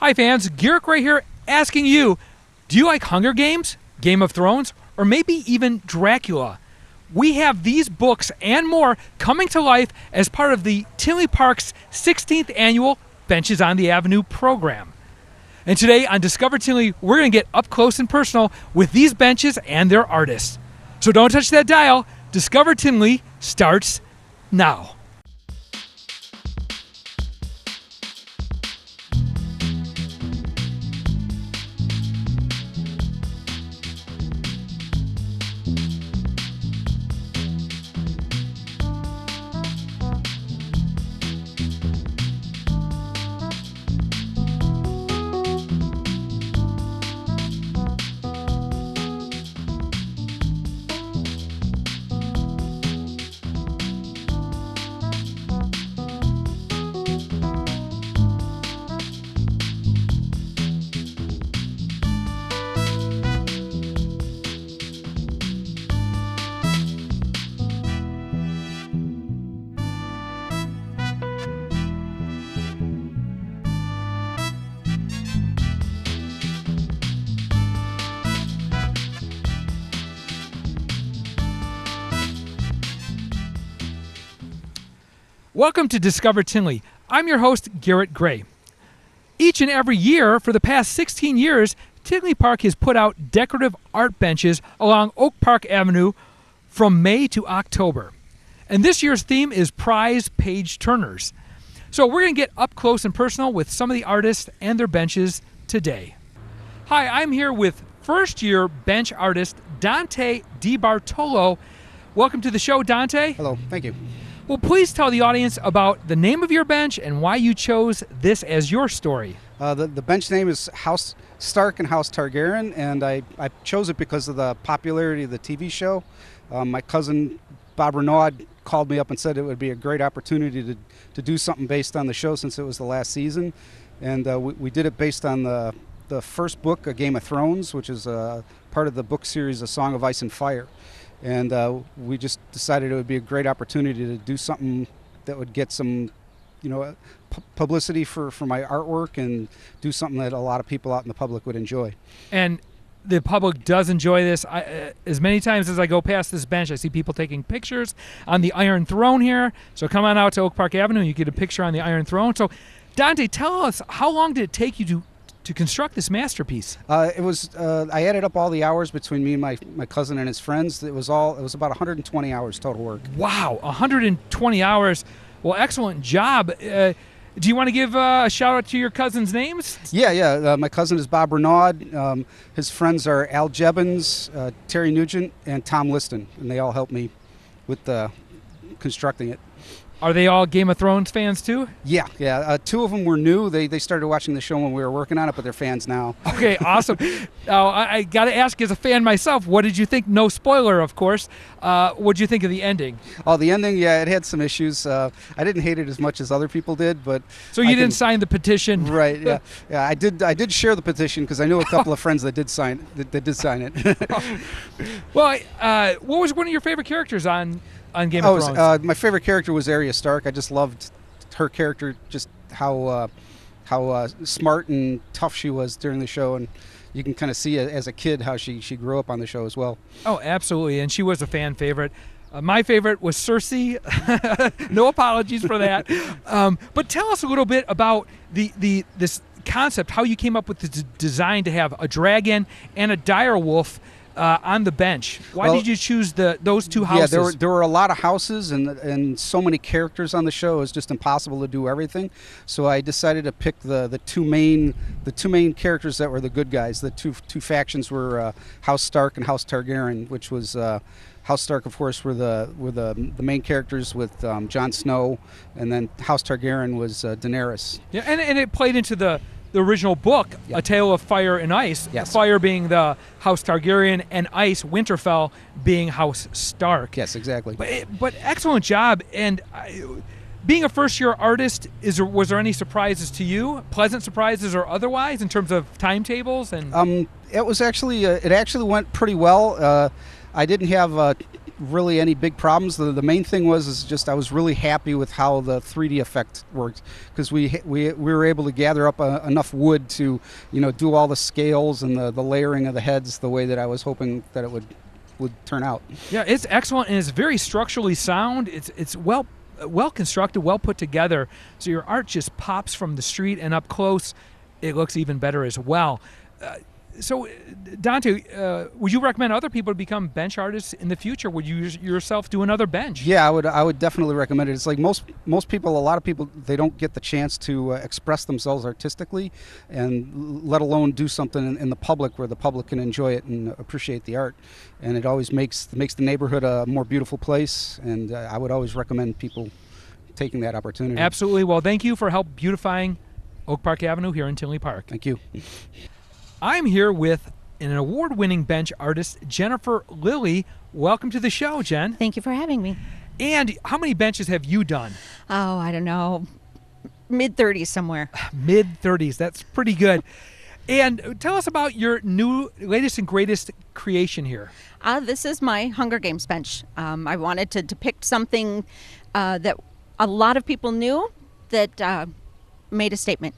Hi, fans. Garrett Gray here asking you do you like Hunger Games, Game of Thrones, or maybe even Dracula? We have these books and more coming to life as part of the Tinley Park's 16th annual Benches on the Avenue program. And today on Discover Tinley, we're going to get up close and personal with these benches and their artists. So don't touch that dial. Discover Tinley starts now. Welcome to Discover Tinley. I'm your host, Garrett Gray. Each and every year for the past 16 years, Tinley Park has put out decorative art benches along Oak Park Avenue from May to October. And this year's theme is prize page turners. So we're going to get up close and personal with some of the artists and their benches today. Hi, I'm here with first year bench artist Dante DiBartolo. Welcome to the show, Dante. Hello, thank you. Well, please tell the audience about the name of your bench and why you chose this as your story. Uh, the, the bench name is House Stark and House Targaryen, and I, I chose it because of the popularity of the TV show. Um, my cousin Bob Renaud called me up and said it would be a great opportunity to, to do something based on the show since it was the last season. And uh, we, we did it based on the, the first book, A Game of Thrones, which is uh, part of the book series A Song of Ice and Fire and uh, we just decided it would be a great opportunity to do something that would get some you know pu- publicity for, for my artwork and do something that a lot of people out in the public would enjoy. And the public does enjoy this. I, uh, as many times as i go past this bench i see people taking pictures on the iron throne here. So come on out to oak park avenue. You get a picture on the iron throne. So dante tell us how long did it take you to to construct this masterpiece? Uh, it was uh, I added up all the hours between me and my, my cousin and his friends. It was all it was about 120 hours total work. Wow, 120 hours. Well, excellent job. Uh, do you want to give uh, a shout out to your cousin's names? Yeah, yeah. Uh, my cousin is Bob Renaud. Um, his friends are Al Jebbins, uh, Terry Nugent, and Tom Liston, and they all helped me with constructing it. Are they all Game of Thrones fans too? Yeah, yeah. Uh, two of them were new. They, they started watching the show when we were working on it, but they're fans now. Okay, awesome. now I, I got to ask, as a fan myself, what did you think? No spoiler, of course. Uh, what did you think of the ending? Oh, the ending, yeah, it had some issues. Uh, I didn't hate it as much as other people did, but so you I didn't can, sign the petition, right? Yeah, yeah. I did. I did share the petition because I knew a couple of friends that did sign that, that did sign it. well, uh, what was one of your favorite characters on? On Game of oh, Thrones? Uh, my favorite character was Arya Stark. I just loved her character, just how uh, how uh, smart and tough she was during the show, and you can kind of see as a kid how she she grew up on the show as well. Oh, absolutely, and she was a fan favorite. Uh, my favorite was Cersei. no apologies for that. Um, but tell us a little bit about the the this concept, how you came up with the d- design to have a dragon and a dire wolf uh, on the bench. Why well, did you choose the those two houses? Yeah, there were there were a lot of houses and and so many characters on the show. It was just impossible to do everything. So I decided to pick the the two main the two main characters that were the good guys. The two two factions were uh, House Stark and House Targaryen, which was. Uh, House Stark, of course, were the were the the main characters with um, Jon Snow, and then House Targaryen was uh, Daenerys. Yeah, and, and it played into the the original book, yep. A Tale of Fire and Ice. Yes. Fire being the House Targaryen, and Ice, Winterfell, being House Stark. Yes, exactly. But, but excellent job. And I, being a first-year artist, is there, was there any surprises to you, pleasant surprises or otherwise, in terms of timetables and? Um, it was actually uh, it actually went pretty well. Uh, I didn't have uh, really any big problems. The, the main thing was is just I was really happy with how the 3D effect worked because we, we we were able to gather up uh, enough wood to you know do all the scales and the, the layering of the heads the way that I was hoping that it would would turn out. Yeah, it's excellent and it's very structurally sound. It's it's well well constructed, well put together. So your art just pops from the street and up close. It looks even better as well. Uh, so, Dante, uh, would you recommend other people to become bench artists in the future? Would you yourself do another bench? Yeah, I would. I would definitely recommend it. It's like most most people, a lot of people, they don't get the chance to uh, express themselves artistically, and let alone do something in, in, the public where the public can enjoy it and appreciate the art. And it always makes makes the neighborhood a more beautiful place. And uh, I would always recommend people taking that opportunity. Absolutely. Well, thank you for help beautifying Oak Park Avenue here in Tinley Park. Thank you. I'm here with an award winning bench artist, Jennifer Lilly. Welcome to the show, Jen. Thank you for having me. And how many benches have you done? Oh, I don't know. Mid 30s somewhere. Mid 30s. That's pretty good. And tell us about your new, latest, and greatest creation here. Uh, this is my Hunger Games bench. Um, I wanted to depict something uh, that a lot of people knew that uh, made a statement.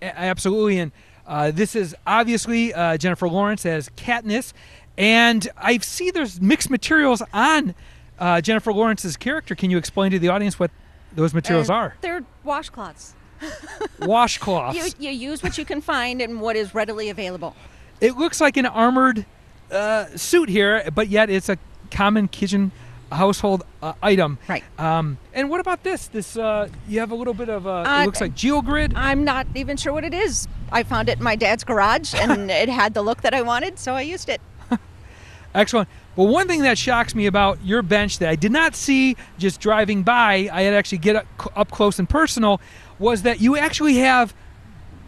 Absolutely. And uh, this is obviously uh, Jennifer Lawrence as Katniss, and I see there's mixed materials on uh, Jennifer Lawrence's character. Can you explain to the audience what those materials are? They're washcloths. Washcloths. You, you use what you can find and what is readily available. It looks like an armored uh, suit here, but yet it's a common kitchen household uh, item. Right. Um, and what about this? This uh, you have a little bit of a. Uh, it looks like GeoGrid. I'm not even sure what it is. I found it in my dad's garage, and it had the look that I wanted, so I used it. Excellent. Well, one thing that shocks me about your bench that I did not see just driving by, I had actually get up, up close and personal, was that you actually have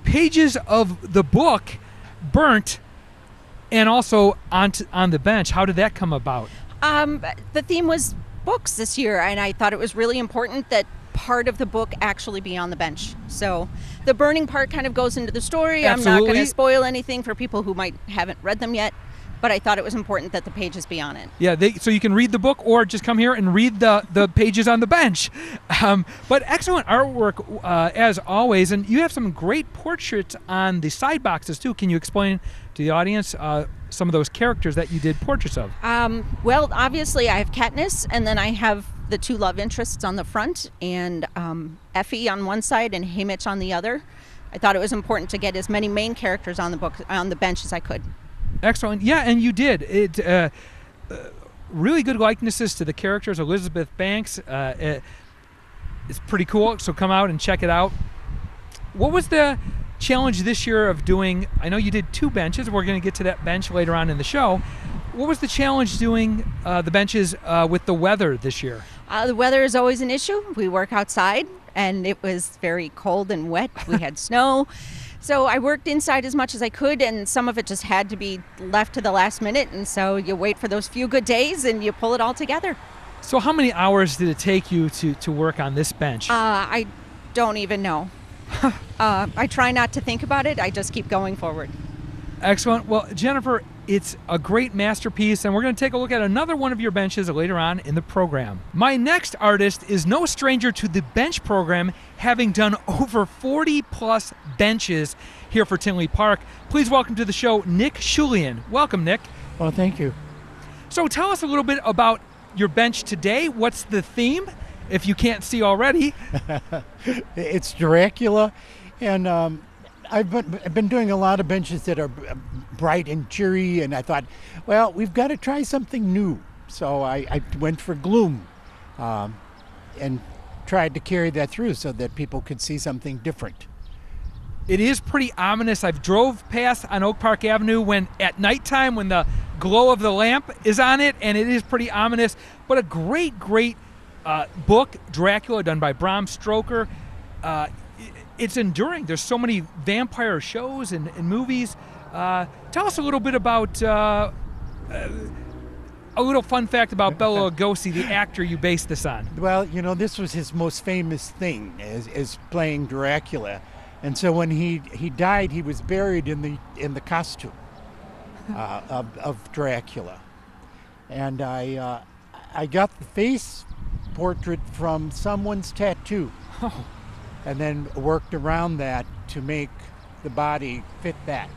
pages of the book burnt and also on, t- on the bench. How did that come about? Um, the theme was books this year, and I thought it was really important that part of the book actually be on the bench. So the burning part kind of goes into the story. Absolutely. I'm not going to spoil anything for people who might haven't read them yet. But I thought it was important that the pages be on it. Yeah, they, so you can read the book or just come here and read the, the pages on the bench. Um, but excellent artwork uh, as always, and you have some great portraits on the side boxes too. Can you explain to the audience uh, some of those characters that you did portraits of? Um, well, obviously, I have Katniss, and then I have the two love interests on the front, and um, Effie on one side and Haymitch on the other. I thought it was important to get as many main characters on the book on the bench as I could. Excellent. Yeah, and you did. It uh, uh, really good likenesses to the characters. Elizabeth Banks. Uh, it, it's pretty cool. So come out and check it out. What was the challenge this year of doing? I know you did two benches. We're going to get to that bench later on in the show. What was the challenge doing uh, the benches uh, with the weather this year? Uh, the weather is always an issue. We work outside, and it was very cold and wet. We had snow. So I worked inside as much as I could, and some of it just had to be left to the last minute. And so you wait for those few good days and you pull it all together. So, how many hours did it take you to, to work on this bench? Uh, I don't even know. uh, I try not to think about it, I just keep going forward. Excellent. Well, Jennifer, it's a great masterpiece, and we're going to take a look at another one of your benches later on in the program. My next artist is no stranger to the bench program, having done over 40 plus benches here for Tinley Park. Please welcome to the show Nick Shulian. Welcome, Nick. Well, thank you. So, tell us a little bit about your bench today. What's the theme, if you can't see already? it's Dracula, and um, I've been, I've been doing a lot of benches that are bright and cheery, and I thought, well, we've got to try something new. So I, I went for gloom um, and tried to carry that through so that people could see something different. It is pretty ominous. I've drove past on Oak Park Avenue when at nighttime when the glow of the lamp is on it, and it is pretty ominous. But a great, great uh, book, Dracula, done by Bram Stoker. Uh, it's enduring. There's so many vampire shows and, and movies. Uh, tell us a little bit about uh, uh, a little fun fact about Bela Lugosi, the actor you based this on. Well, you know, this was his most famous thing is, is playing Dracula, and so when he he died, he was buried in the in the costume uh, of, of Dracula, and I. Uh, I got the face portrait from someone's tattoo Oh, and then worked around that to make the body fit that.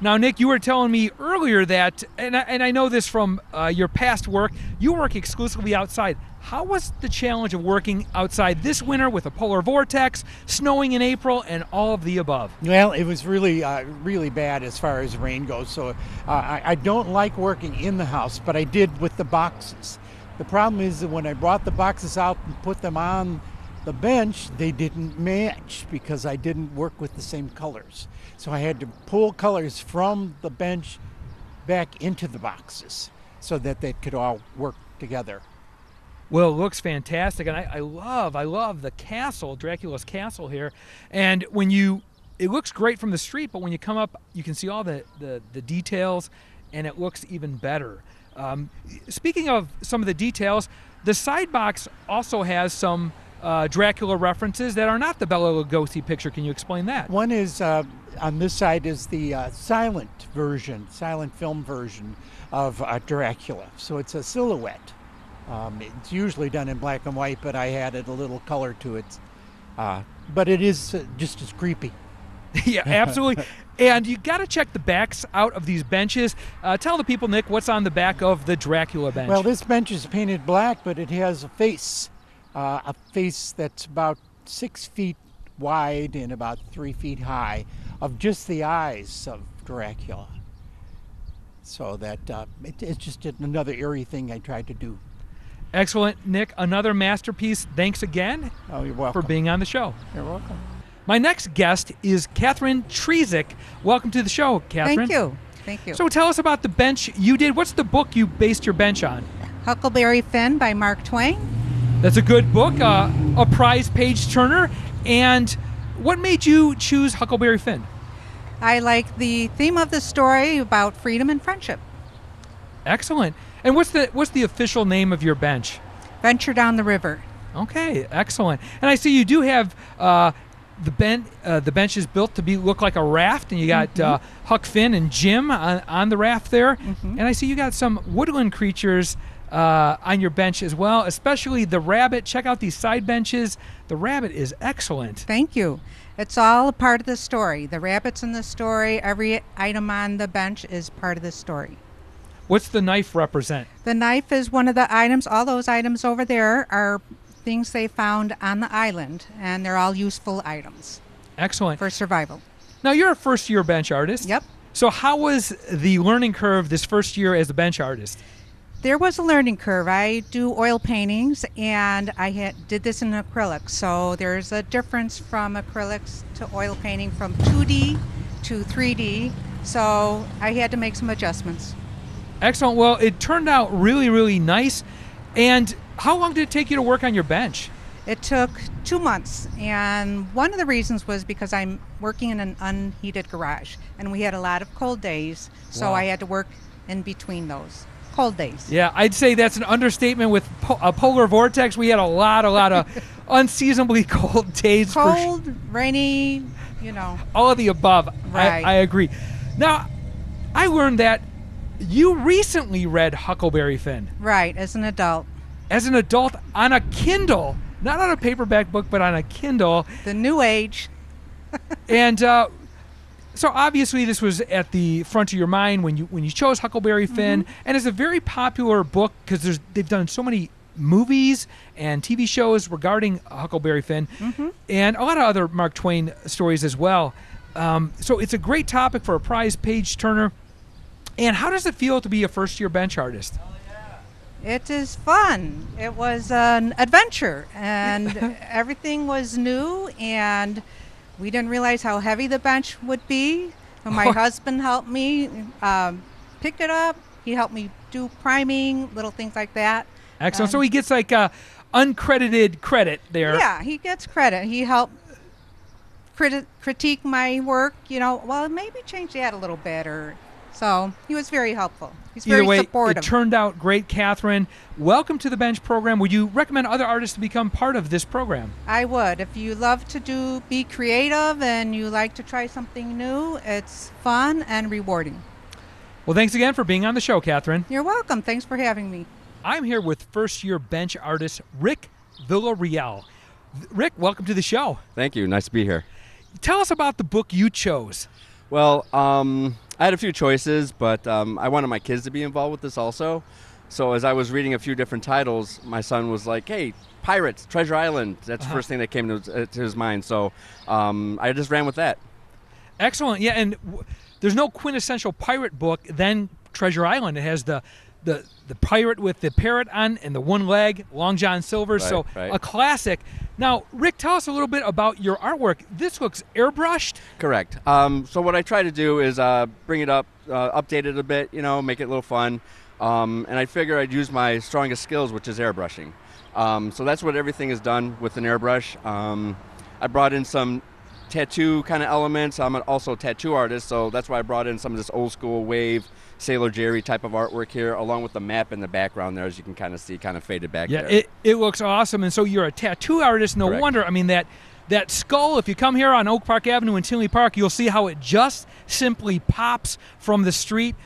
Now, Nick, you were telling me earlier that, and I, and I know this from uh, your past work, you work exclusively outside. How was the challenge of working outside this winter with a polar vortex, snowing in April, and all of the above? Well, it was really, uh, really bad as far as rain goes. So uh, I, I don't like working in the house, but I did with the boxes. The problem is that when I brought the boxes out and put them on the bench, they didn't match because I didn't work with the same colors. So I had to pull colors from the bench back into the boxes so that they could all work together. Well, it looks fantastic, and I, I love, I love the castle, Dracula's castle here. And when you, it looks great from the street, but when you come up, you can see all the the, the details, and it looks even better. Um, speaking of some of the details, the side box also has some uh, Dracula references that are not the Bela Lugosi picture. Can you explain that? One is uh, on this side is the uh, silent version, silent film version of uh, Dracula. So it's a silhouette. Um, it's usually done in black and white, but I added a little color to it. Uh, but it is uh, just as creepy. yeah, absolutely. and you got to check the backs out of these benches. Uh, tell the people, Nick, what's on the back of the Dracula bench. Well, this bench is painted black, but it has a face, uh, a face that's about six feet wide and about three feet high, of just the eyes of Dracula. So that uh, it, it's just another eerie thing I tried to do. Excellent, Nick. Another masterpiece. Thanks again Oh, you're welcome. for being on the show. You're welcome. My next guest is Catherine Trezick. Welcome to the show, Catherine. Thank you. Thank you. So tell us about the bench you did. What's the book you based your bench on? Huckleberry Finn by Mark Twain. That's a good book, uh, a prize page turner. And what made you choose Huckleberry Finn? I like the theme of the story about freedom and friendship. Excellent. And what's the what's the official name of your bench? Venture down the river. Okay, excellent. And I see you do have uh, the ben- uh, the bench is built to be look like a raft, and you got uh, Huck Finn and Jim on, on the raft there. And I see you got some woodland creatures uh, on your bench as well, especially the rabbit. Check out these side benches. The rabbit is excellent. Thank you. It's all a part of the story. The rabbits in the story, every item on the bench is part of the story. What's the knife represent? The knife is one of the items. All those items over there are things they found on the island, and they're all useful items Excellent. for survival. Now you're a first year bench artist. Yep. So how was the learning curve this first year as a bench artist? There was a learning curve. I do oil paintings, and I had, did this in acrylics. So there's a difference from acrylics to oil painting from 2D to 3D. So I had to make some adjustments. Excellent. Well, it turned out really, really nice. And how long did it take you to work on your bench? It took two months, and one of the reasons was because I'm working in an unheated garage, and we had a lot of cold days, so Wow. I had to work in between those cold days. Yeah, I'd say that's an understatement. With po- a polar vortex, we had a lot, a lot of unseasonably cold days. for sh- Cold, rainy, you know. all of the above. Right. I, I agree. Now, I learned that you recently read Huckleberry Finn Right, as an adult. As an adult on a Kindle, not on a paperback book, but on a Kindle. The new age. and uh, so obviously this was at the front of your mind when you when you chose Huckleberry Finn, and it's a very popular book because there's they've done so many movies and TV shows regarding Huckleberry Finn, and a lot of other Mark Twain stories as well. Um, so it's a great topic for a prize page turner. And how does it feel to be a first year bench artist? It is fun. It was an adventure, and everything was new, and we didn't realize how heavy the bench would be. And my husband helped me um, pick it up. He helped me do priming, little things like that. Excellent. so Um, he gets like uh, uncredited credit there. Yeah, he gets credit. He helped criti- critique my work. You know, well, maybe change that a little bit, or so. He was very helpful. He's Either very way, supportive. it turned out great, Catherine. Welcome to the Bench program. Would you recommend other artists to become part of this program? I would. If you love to do be creative and you like to try something new, it's fun and rewarding. Well, thanks again for being on the show, Catherine. You're welcome. Thanks for having me. I'm here with first year bench artist Rick Villarreal. Rick, welcome to the show. Thank you. Nice to be here. Tell us about the book you chose. Well, um, I had a few choices, but um, I wanted my kids to be involved with this also. So as I was reading a few different titles, my son was like, "Hey, pirates, Treasure Island." That's Uh-huh. the first thing that came to his, uh, to his mind. So um, I just ran with that. Excellent. Yeah, and w- there's no quintessential pirate book than Treasure Island. It has the the the pirate with the parrot on and the one leg, Long John Silver. Right, so right. a classic. Now, Rick, tell us a little bit about your artwork. This looks airbrushed. Correct. Um, so what I try to do is uh, bring it up, uh, update it a bit, you know, make it a little fun. Um, and I figure I'd use my strongest skills, which is airbrushing. Um, so that's what everything is done with an airbrush. Um, I brought in some tattoo kind of elements. I'm also a tattoo artist, so that's why I brought in some of this old school wave Sailor Jerry type of artwork here, along with the map in the background there, as you can kind of see, kind of faded back Yeah, there. it, it looks awesome. And so you're a tattoo artist. No Correct. wonder. I mean that that skull. If you come here on Oak Park Avenue in Tinley Park, you'll see how it just simply pops from the street.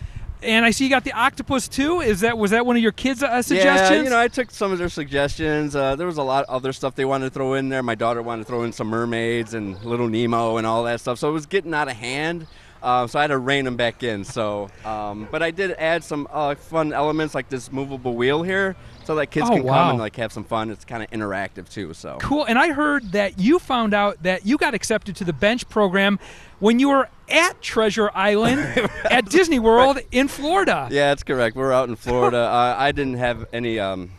And I see you got the octopus too. Is that was that one of your kids' uh, suggestions? Yeah, you know, I took some of their suggestions. Uh, there was a lot of other stuff they wanted to throw in there. My daughter wanted to throw in some mermaids and Little Nemo and all that stuff. So it was getting out of hand. Uh, so I had to rein them back in. So, um, but I did add some uh, fun elements like this movable wheel here, so that kids Oh, can wow. come and like have some fun. It's kind of interactive too. So Cool. And I heard that you found out that you got accepted to the bench program when you were at Treasure Island at Disney World in Florida. Yeah, that's correct. We're out in Florida. uh, I didn't have any um,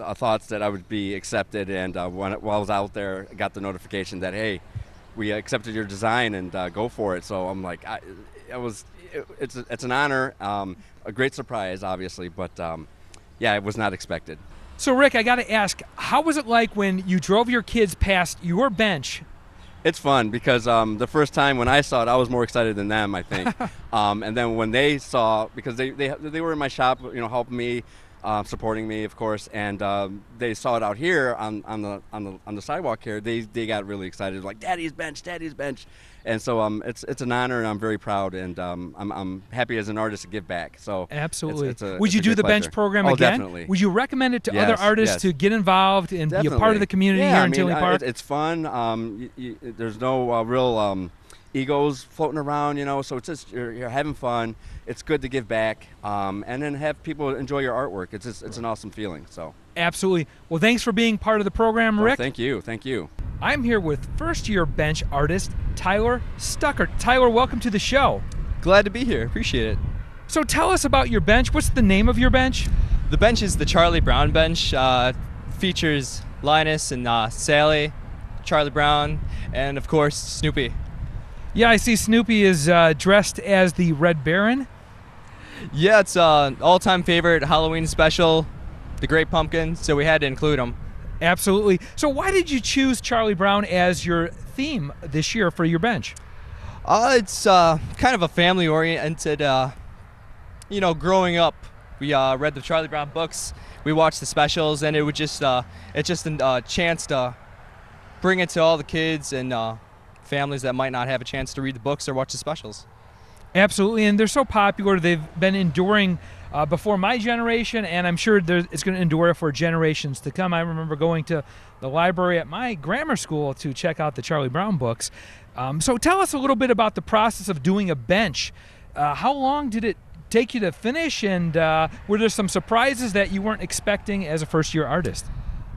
uh, thoughts that I would be accepted, and uh, when, while I was out there, I got the notification that hey, we accepted your design and uh, go for it. So I'm like, I, it was, it, it's a, it's an honor, um, a great surprise, obviously, but um, yeah, it was not expected. So Rick, I got to ask, how was it like when you drove your kids past your bench? It's fun because um, the first time when I saw it, I was more excited than them. I think, um, and then when they saw, because they, they they were in my shop, you know, helping me, uh, supporting me, of course, and um, they saw it out here on, on the on the on the sidewalk here. They they got really excited, like Daddy's bench, Daddy's bench, and so um, it's it's an honor, and I'm very proud, and um, I'm, I'm happy as an artist to give back. So Absolutely. it's a- Would it's you do the bench program oh, again? Definitely. Would you recommend it to other artists yes. to get involved and be a part of the community yeah, here I in mean, Tinley Park? it- it's fun. Um, y y there's no uh, real um, egos floating around, you know. So it's just you're, you're having fun. It's good to give back, um, and then have people enjoy your artwork. It's just, it's an awesome feeling. So, Absolutely. Well, thanks for being part of the program, well, Rick. thank you, thank you. I'm here with first year bench artist Tyler Stuckert. Tyler, welcome to the show. Glad to be here. Appreciate it. So tell us about your bench. What's the name of your bench? The bench is the Charlie Brown bench. Uh, features Linus and uh, Sally, Charlie Brown, and of course Snoopy. Yeah, I see Snoopy is uh, dressed as the Red Baron. Yeah, it's uh, all-time favorite Halloween special, the Great Pumpkin. So we had to include him. Absolutely. So why did you choose Charlie Brown as your theme this year for your bench? Uh, it's uh, kind of a family-oriented. Uh, you know, growing up, we uh, read the Charlie Brown books. We watched the specials, and it would just uh, it's just a uh, chance to bring it to all the kids and uh, families that might not have a chance to read the books or watch the specials. Absolutely, and they're so popular. They've been enduring uh, before my generation, and I'm sure there- it's going to endure for generations to come. I remember going to the library at my grammar school to check out the Charlie Brown books. Um, so tell us a little bit about the process of doing a bench. Uh, how long did it take you to finish, and uh, were there some surprises that you weren't expecting as a first-year artist?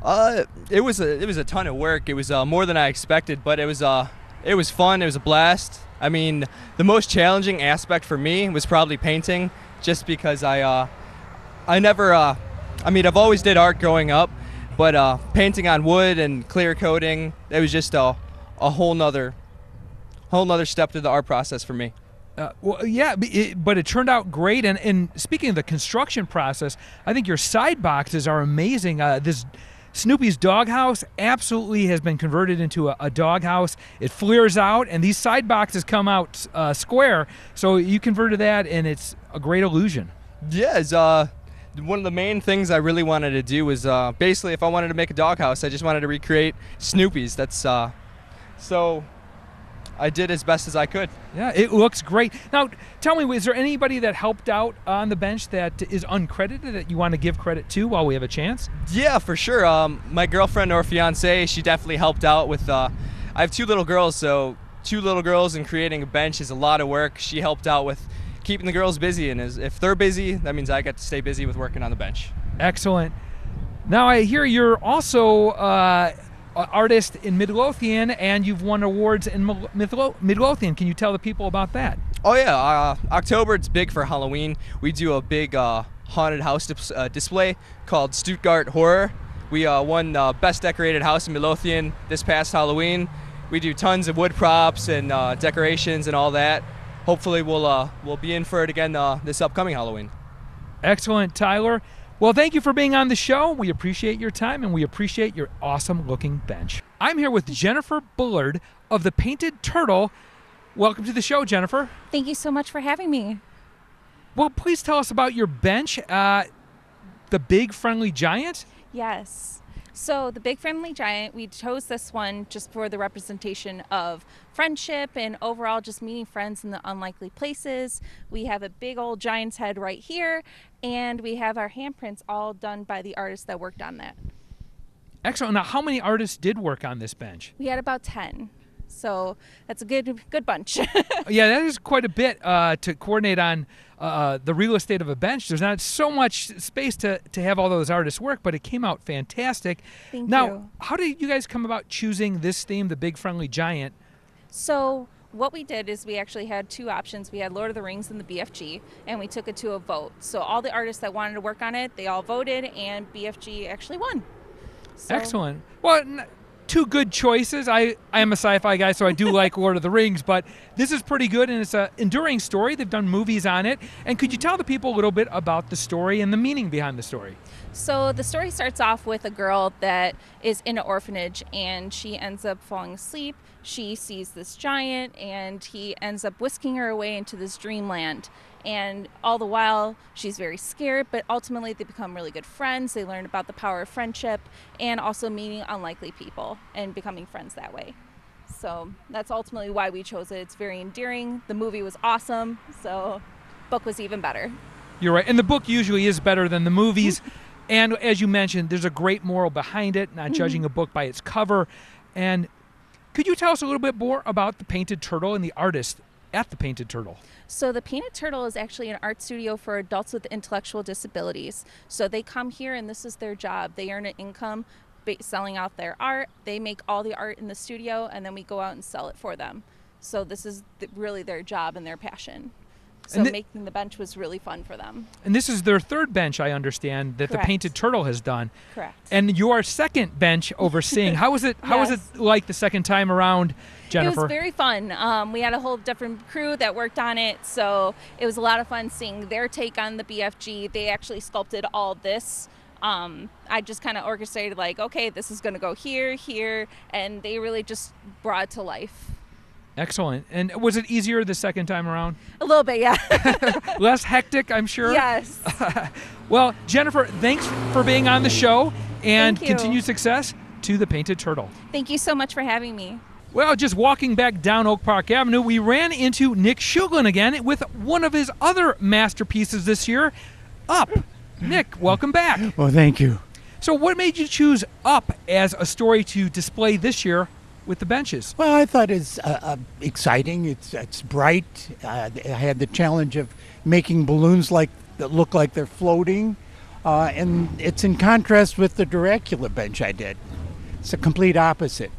Uh, it was a it was a ton of work. It was uh, more than I expected, but it was uh it was fun. It was a blast. I mean, the most challenging aspect for me was probably painting, just because I uh I never uh I mean I've always did art growing up, but uh painting on wood and clear coating it was just a a whole nother whole nother step to the art process for me. Uh, well, yeah, it, but it turned out great. And, and speaking of the construction process, I think your side boxes are amazing. Uh, this Snoopy's doghouse absolutely has been converted into a, a doghouse. It flares out, and these side boxes come out uh, square. So you converted that, and it's a great illusion. Yeah, it's, uh, one of the main things I really wanted to do was uh, basically if I wanted to make a doghouse, I just wanted to recreate Snoopy's. That's uh, so I did as best as I could. Yeah, it looks great. Now, tell me, is there anybody that helped out on the bench that is uncredited that you want to give credit to while we have a chance? Yeah, for sure. Um, my girlfriend or fiance, she definitely helped out with. Uh, I have two little girls, so two little girls and creating a bench is a lot of work. She helped out with keeping the girls busy, and as, if they're busy, that means I get to stay busy with working on the bench. Excellent. Now I hear you're also uh, artist in Midlothian, and you've won awards in Midlo- Midlothian. Can you tell the people about that? Oh yeah, uh, October it's big for Halloween. We do a big uh, haunted house dis- uh, display called Stuckert Horror. We uh, won uh, best decorated house in Midlothian this past Halloween. We do tons of wood props and uh, decorations and all that. Hopefully we'll uh, we'll be in for it again uh, this upcoming Halloween. Excellent, Tyler. Well, thank you for being on the show. We appreciate your time and we appreciate your awesome looking bench. I'm here with Jennifer Bullard of the Painted Turtle. Welcome to the show, Jennifer. Thank you so much for having me. Well, please tell us about your bench, uh, the Big Friendly Giant. Yes. So, the Big Friendly Giant, we chose this one just for the representation of friendship and overall just meeting friends in the unlikely places. We have a big old giant's head right here, and we have our handprints all done by the artist that worked on that. Excellent. Now, how many artists did work on this bench? We had about 10. So, that's a good good bunch. yeah, that is quite a bit uh, to coordinate on uh, the real estate of a bench. There's not so much space to, to have all those artists work, but it came out fantastic. Thank now, you. how did you guys come about choosing this theme, the Big Friendly Giant? So what we did is we actually had two options. We had Lord of the Rings and the BFG, and we took it to a vote. So all the artists that wanted to work on it, they all voted, and BFG actually won. So, Excellent. Well, n- two good choices. I, I am a sci-fi guy, so I do like Lord of the Rings, but this is pretty good, and it's an enduring story. They've done movies on it. And could you tell the people a little bit about the story and the meaning behind the story? So the story starts off with a girl that is in an orphanage, and she ends up falling asleep. She sees this giant, and he ends up whisking her away into this dreamland. And all the while, she's very scared, but ultimately they become really good friends. They learn about the power of friendship and also meeting unlikely people and becoming friends that way. So that's ultimately why we chose it. It's very endearing. The movie was awesome, so book was even better. You're right. And the book usually is better than the movies. and as you mentioned, there's a great moral behind it, not judging mm-hmm. a book by its cover. And could you tell us a little bit more about the Painted Turtle and the artist at the Painted Turtle? So the Painted Turtle is actually an art studio for adults with intellectual disabilities. So they come here and this is their job. They earn an income selling out their art. They make all the art in the studio and then we go out and sell it for them. So this is really their job and their passion. So thi- making the bench was really fun for them. And this is their third bench, I understand, that the Painted Turtle has done. Correct. And your second bench overseeing. how was it? How was it like the second time around, Jennifer? It was very fun. Um, we had a whole different crew that worked on it, so it was a lot of fun seeing their take on the BFG. They actually sculpted all this. Um, I just kind of orchestrated, like, okay, this is going to go here, here, and they really just brought it to life. Excellent. And was it easier the second time around? A little bit, yeah. Less hectic, I'm sure. yes. Well, Jennifer, thanks for being on the show and Thank you. continued success to the Painted Turtle. Thank you so much for having me. Well, just walking back down Oak Park Avenue, we ran into Nick Shuglin again with one of his other masterpieces this year, Up. Nick, welcome back. Well, thank you. So, what made you choose Up as a story to display this year with the benches? Well, I thought it's uh, uh, exciting. It's it's bright. Uh, I had the challenge of making balloons like that look like they're floating, uh, and it's in contrast with the Dracula bench I did. It's a complete opposite.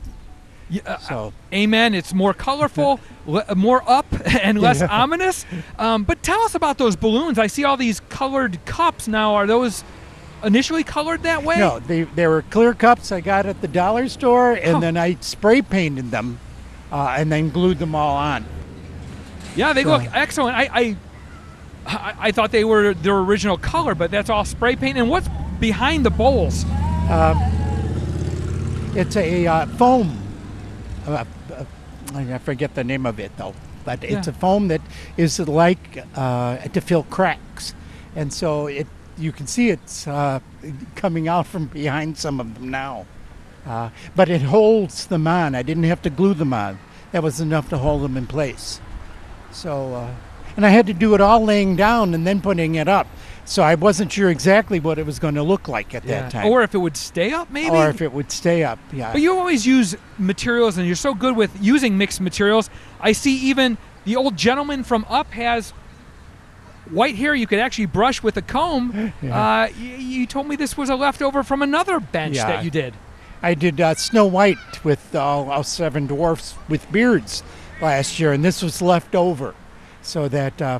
Yeah, uh, So Amen. It's more colorful, le- more up, and less Yeah. ominous. Um, but tell us about those balloons. I see all these colored cups now. Are those initially colored that way? no, they they were clear cups I got at the dollar store, and then I spray painted them, uh, and then glued them all on. Yeah, they So- look excellent. I, I I thought they were their original color, but that's all spray paint. And what's behind the bowls? It's a uh, foam. Uh, uh, I forget the name of it though, but it's Yeah. a foam that is like uh, to fill cracks, and so it you can see it's uh, coming out from behind some of them now. Uh, but it holds them on. I didn't have to glue them on. that was enough to hold them in place. So, uh, and I had to do it all laying down and then putting it up. So I wasn't sure exactly what it was going to look like at that time, Or if it would stay up, maybe. or if it would stay up. Yeah. But you always use materials, and you're so good with using mixed materials. I see even the old gentleman from Up has white hair you could actually brush with a comb. Yeah. Uh, you, you told me this was a leftover from another bench Yeah. that you did. I did uh, Snow White with uh, all seven dwarfs with beards last year, and this was left over, so that uh,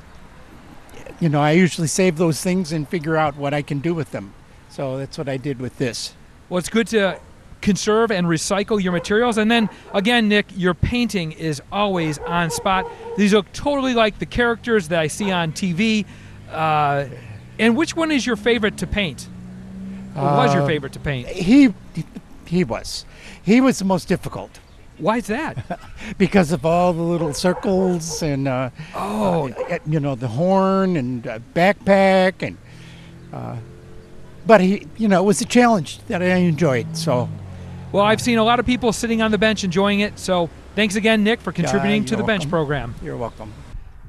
you know I usually save those things and figure out what I can do with them. So that's what I did with this. Well, it's good to conserve and recycle your materials. And then again, Nick, your painting is always on spot. These look totally like the characters that I see on TV. Uh, and which one is your favorite to paint? Or was your Uh, favorite to paint? He he was he was the most difficult Why is that? because of all the little circles and uh, Oh, uh, you know the horn and uh, backpack and. Uh, but he, you know, it was a challenge that I enjoyed. So well, I've seen a lot of people sitting on the bench enjoying it. So thanks again, Nick, for contributing to you're the bench program. you're welcome.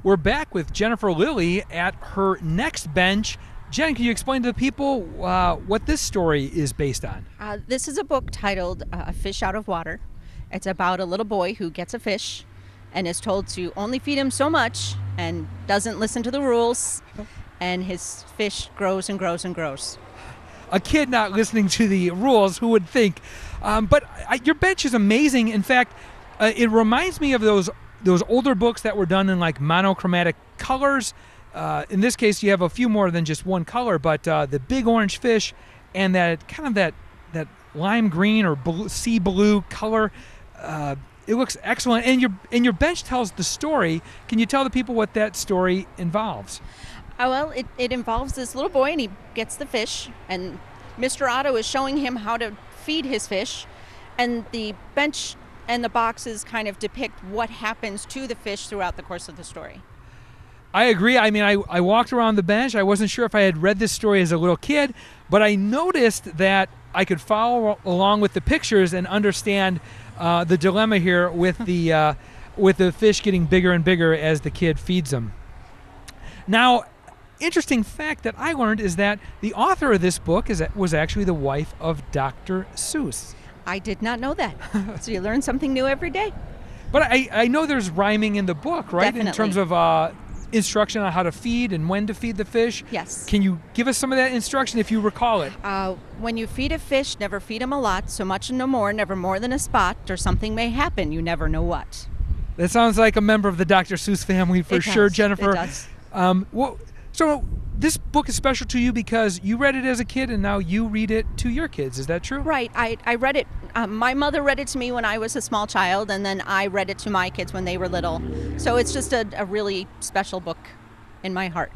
We're back with Jennifer Lilly at her next bench. Jen, can you explain to the people uh, what this story is based on? Uh, this is a book titled uh, A Fish Out of Water. It's about a little boy who gets a fish and is told to only feed him so much and doesn't listen to the rules. And his fish grows and grows and grows. a kid not listening to the rules, who would think? Um, but I, your bench is amazing. In fact, uh, it reminds me of those those older books that were done in like monochromatic colors. Uh, in this case, you have a few more than just one color, but uh, the big orange fish and that kind of that that lime green or blue, sea blue color. Uh, it looks excellent, and your and your bench tells the story. Can you tell the people what that story involves? Oh, well, it, it involves this little boy and he gets the fish, and Mr. Otto is showing him how to feed his fish, and the bench and the boxes kind of depict what happens to the fish throughout the course of the story. I agree. I mean, I, I walked around the bench. I wasn't sure if I had read this story as a little kid, but I noticed that I could follow along with the pictures and understand uh, the dilemma here with the uh, with the fish getting bigger and bigger as the kid feeds them. Now, interesting fact that I learned is that the author of this book is was actually the wife of Dr. Seuss. I did not know that. so you learn something new every day. But I, I know there's rhyming in the book, right? In terms of uh, instruction on how to feed and when to feed the fish. Yes. Can you give us some of that instruction if you recall it? Uh, when you feed a fish, never feed him a lot, so much and no more, never more than a spot, or something may happen, you never know what. That sounds like a member of the Dr. Seuss family for It sure, does. It Jennifer. does. Um, well, so this book is special to you because you read it as a kid and now you read it to your kids. Is that true? Right. I, I read it. Um, my mother read it to me when I was a small child, and then I read it to my kids when they were little. So it's just a, a really special book in my heart.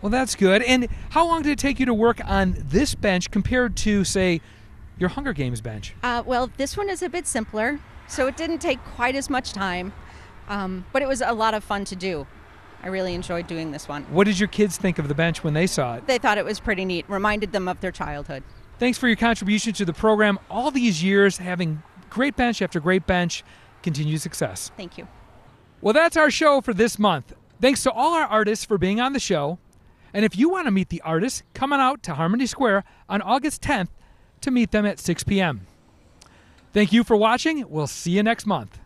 Well, that's good. And how long did it take you to work on this bench compared to, say, your Hunger Games bench? Uh, well, this one is a bit simpler, so it didn't take quite as much time, um, but it was a lot of fun to do. I really enjoyed doing this one. What did your kids think of the bench when they saw it? They thought it was pretty neat, reminded them of their childhood. Thanks for your contribution to the program all these years, having great bench after great bench. Continued success. Thank you. Well, that's our show for this month. Thanks to all our artists for being on the show. And if you want to meet the artists, come on out to Harmony Square on August 10th to meet them at 6 p.m. Thank you for watching. We'll see you next month.